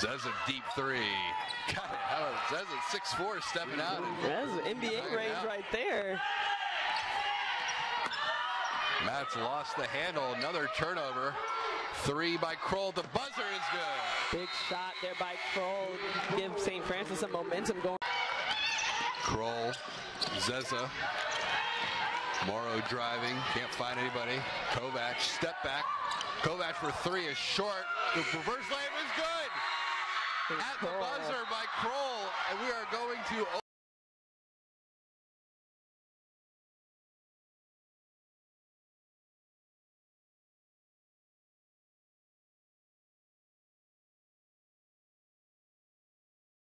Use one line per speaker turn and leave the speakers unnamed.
Zeza deep three. Got it. How about Zeza 6'4 stepping out.
That's NBA range right there.
Matt's lost the handle. Another turnover. Three by Kroll. The buzzer is good.
Big shot there by Kroll. Give St. Francis some momentum going.
Kroll, Zeza, Morrow driving, can't find anybody. Kovatch, step back. Kovatch for three is short. The reverse layup. At the buzzer by Kroll, and we are going to